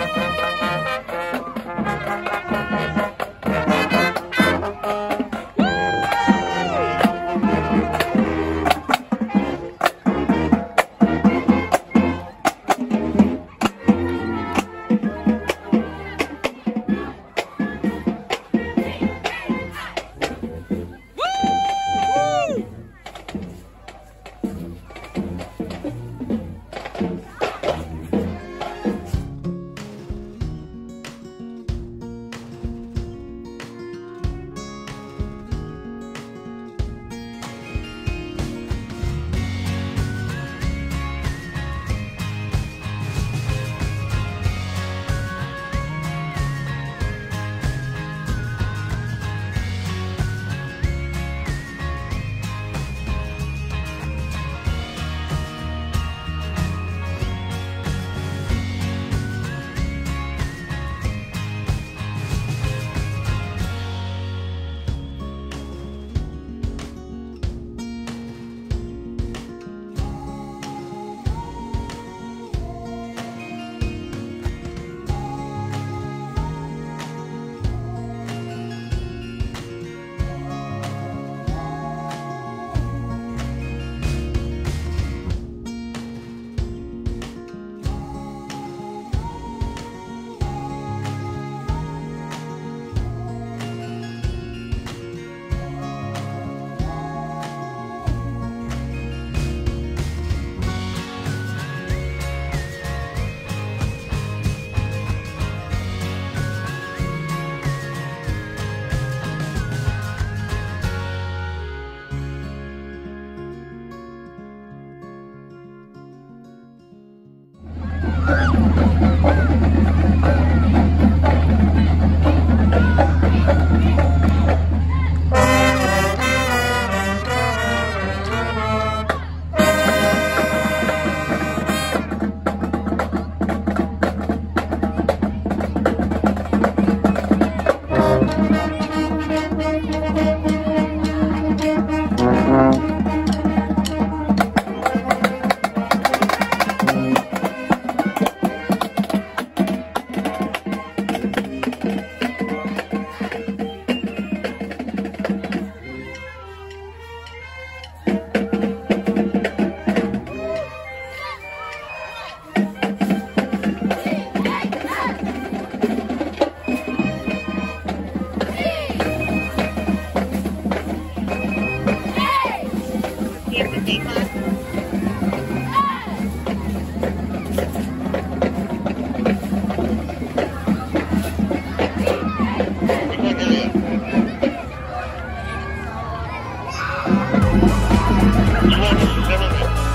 Thank you. Thank you. You want to